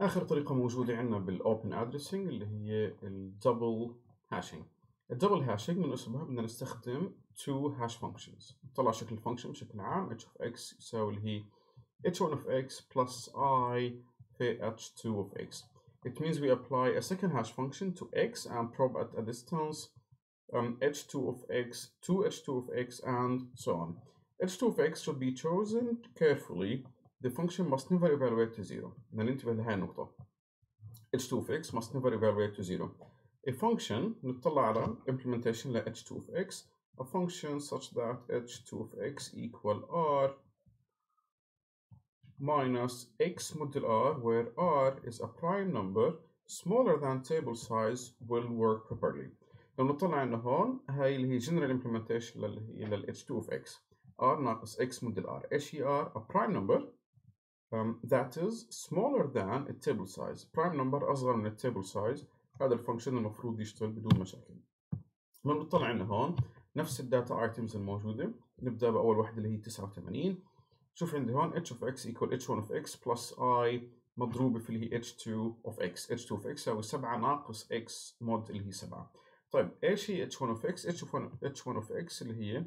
آخر طريقة موجودة عندنا بال open addressing اللي هي ال double hashing ال double hashing من اسمها بدنا نستخدم two hash functions نطلع شكل ال function بشكل عام h of x يساوي اللي هي h1 of x plus i في h2 of x it means we apply a second hash function to x and probe at a distance um, h2 of x to h2 of x and so on h2 of x should be chosen carefully the function must never evaluate to zero بدنا ننتبه لهي النقطة h2 of x must never evaluate to zero a function نطلع على implementation ل h2 of x a function such that h2 of x equal r minus x model r where r is a prime number smaller than table size will work properly لو نطلع عنا هون هاي اللي هي general implementation اللي هي لل h2 of x r ناقص x model r ايش هي r a prime number um, that is smaller than a table size. Prime number أصغر من ال table size. هذا ال function المفروض يشتغل بدون مشاكل. لما نطلع عنا هون نفس ال data items الموجودة. نبدأ بأول واحدة اللي هي 89 شوف عندي هون h of x equal h1 of x plus i مضروبة في اللي هي h2 of x. H2 of x يساوي 7 ناقص x mod اللي هي 7 طيب إيش هي h1 of x h1 h1 of x اللي هي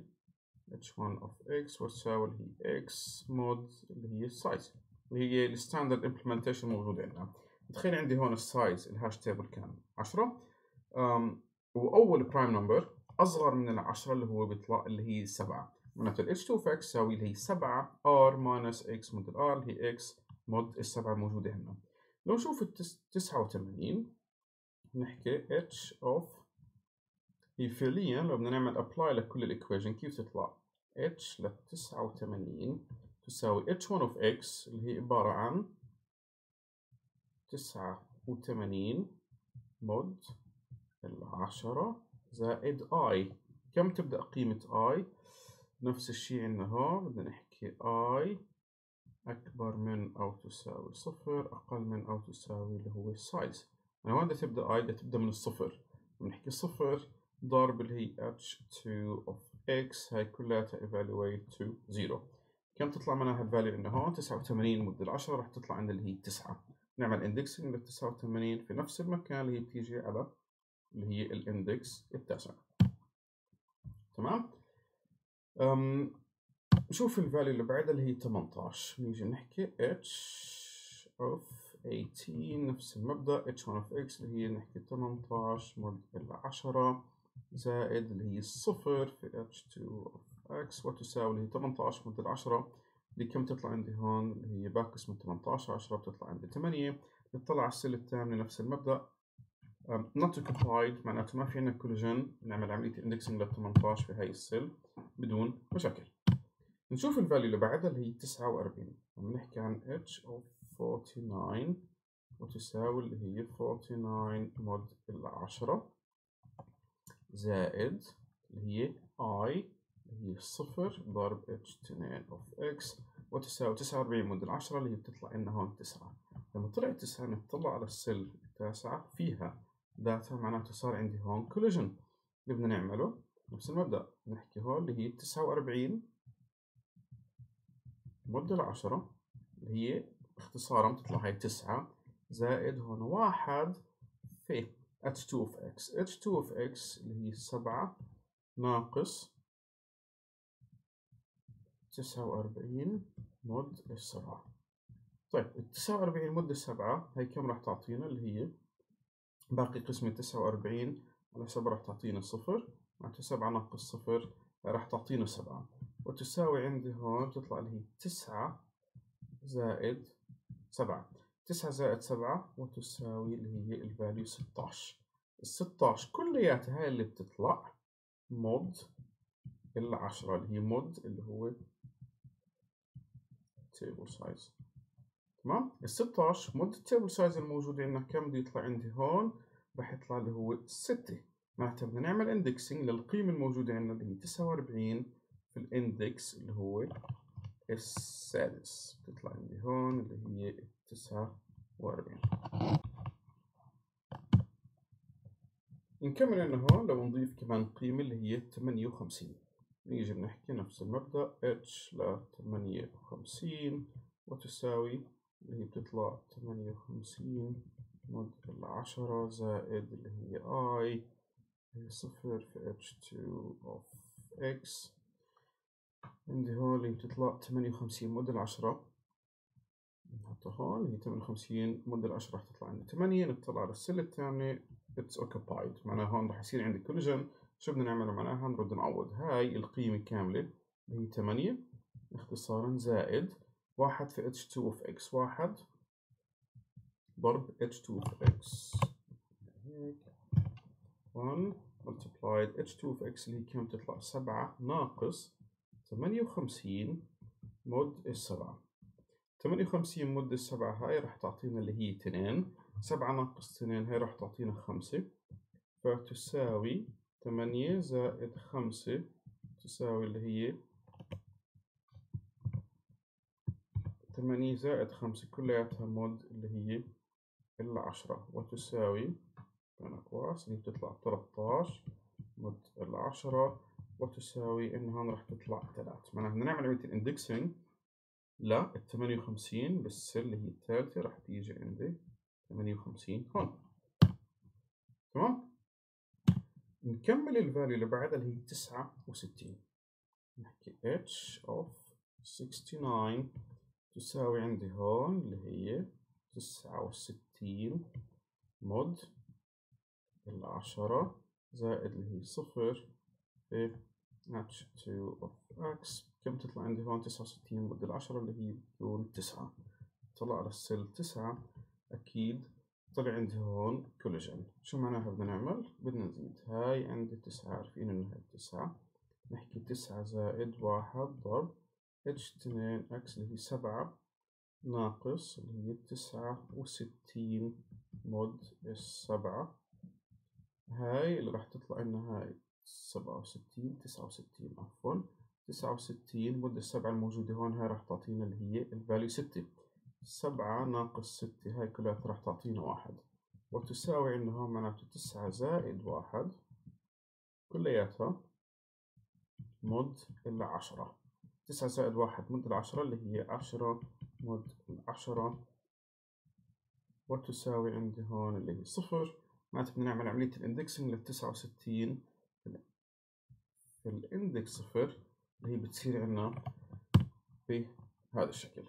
h1 of x وتساوي اللي هي x mod اللي هي size. اللي هي ال standard implementation موجود عندنا. تخيل عندي هون ال size ال hash table كان 10 وأول prime number أصغر من العشرة اللي هو بيطلع اللي هي 7 معناته ال h2 of x يساوي اللي هي 7 r minus x mod r اللي هي x mod السبعة موجودة هنا لو نشوف ال 89 نحكي h of هي فعليا لو بدنا نعمل apply لكل ال equation كيف تطلع؟ H لل 89 تساوي h1 of x اللي هي عبارة عن تسعة وثمانين mod العشرة زائد i. كم تبدأ قيمة i نفس الشيء عندنا هون بدنا نحكي i أكبر من أو تساوي صفر أقل من أو تساوي اللي هو ال size أنا وين بدها تبدأ i بدها تبدأ من الصفر. بنحكي صفر ضرب اللي هي h2 of x هاي كلها evaluate to 0 كم تطلع منها ال value عندنا هون؟ 89 mod العشرة راح تطلع عندنا اللي هي 9 نعمل indexing لل 89 في نفس المكان اللي هي بتيجي على اللي هي ال index التاسع. تمام؟ نشوف ال value اللي بعدها اللي هي 18 نيجي نحكي h of 18 نفس المبدأ. H1 of x اللي هي نحكي 18 mod العشرة زائد اللي هي الصفر في h2 of x وتساوي اللي هي 18 mod العشرة اللي كم تطلع عندي هون؟ اللي هي باقي قسمة 18 10 بتطلع عندي 8 نطلع على ال cell الثامنة نفس المبدأ. not occupied معناته ما في عندنا collision نعمل عملية indexing لل 18 في هاي ال cell بدون مشاكل. نشوف ال value اللي بعدها اللي هي 49 بنحكي عن h of 49 وتساوي اللي هي 49 mod العشرة زائد اللي هي i هي صفر ضرب h2 of x وتساوي 49 mod العشرة اللي هي بتطلع لنا هون 9 لما طلعت 9 نطلع على ال cell التاسعة فيها. data معناته صار عندي هون collision اللي بدنا نعمله؟ نفس المبدأ. نحكي هون اللي هي 49 mod العشرة اللي هي اختصارا بتطلع هاي 9 زائد هون واحد في h2 of x. h2 of x اللي هي 7 ناقص تسعة وأربعين mod السبعة طيب التسعة وأربعين mod السبعة هي كم راح تعطينا؟ اللي هي باقي قسمة تسعة وأربعين على سبعة راح تعطينا صفر. معناته سبعة ناقص صفر راح تعطينا سبعة. وتساوي عندي هون بتطلع اللي هي تسعة زائد سبعة. تسعة زائد سبعة وتساوي اللي هي ال value ستاش. الستاش كلياتها هاي اللي بتطلع mod العشرة اللي هي mod اللي هو table size. تمام؟ ال 16 mod ال table size الموجود عندنا كم بده يطلع عندي هون؟ راح يطلع اللي هو 6 معناتها بدنا نعمل indexing للقيمة الموجودة عندنا اللي هي 49 في ال index اللي هو السادس بتطلع عندي هون اللي هي 49 نكمل عندنا هون لو نضيف كمان قيمة اللي هي 58 نيجي بنحكي نفس المبدأ h ل 58 وتساوي اللي هي بتطلع ثمانية وخمسين mod العشرة زائد اللي هي I هي صفر في H2 of X. عندي هون اللي بتطلع ثمانية وخمسين mod العشرة. نحطها هون هي ثمانية وخمسين mod العشرة رح تطلع عندي ثمانية نطلع على ال cell الثامنة it's occupied. معناها هون رح يصير عندي collision. شو بدنا نعمل معناها نرد نعوض. هاي القيمة كاملة اللي هي ثمانية اختصارا زائد واحد في H2 of X واحد ضرب H2 of X. هيك. 1 multiplied H2 of X اللي هي كم تطلع سبعة ناقص ثمانية وخمسين mod السبعة. ثمانية وخمسين mod السبعة هاي راح تعطينا اللي هي اثنين. سبعة ناقص اثنين هاي راح تعطينا خمسة. فتساوي ثمانية زائد خمسة تساوي اللي هي ثمانية زائد خمسة كلياتها mod اللي هي العشرة وتساوي أقواس اللي بتطلع تلاتاش mod العشرة وتساوي إنه هون راح تطلع ثلاث معناها بدنا نعمل عملية ال indexing لا الثمانية وخمسين بال cell اللي هي الثالثة راح تيجي عندي ثمانية وخمسين هون. تمام؟ نكمل ال value اللي بعدها اللي هي تسعة وستين. نحكي h of 69 تساوي عندي هون اللي هي تسعة وستين mod العشرة زائد اللي هي صفر. في h2 of x. كم تطلع عندي هون؟ تسعة وستين mod العشرة اللي هي بتكون تسعة. طلع على ال cell تسعة. أكيد طلع عندي هون collision شو معناها بدنا نعمل؟ بدنا نزيد. هاي عندي تسعة. عارفين إنه هاي تسعة؟ نحكي تسعة زائد واحد ضرب H2 X اللي هي سبعة ناقص اللي هي تسعة وستين mod السبعة. هاي اللي راح تطلع لنا هاي سبعة وستين تسعة وستين عفوا. تسعة وستين mod السبعة الموجودة هون هاي راح تعطينا اللي هي ال value ستة. سبعة ناقص ستة هاي كلها راح تعطينا واحد. وتساوي عندنا هون معناته تسعة زائد واحد كلياتها mod العشرة تسعة زائد واحد mod العشرة اللي هي عشرة mod العشرة وتساوي عندي هون اللي هي صفر معناته بدنا نعمل عملية ال indexing للتسعة وستين. في الاندكس صفر اللي هي بتصير عندنا بهذا الشكل.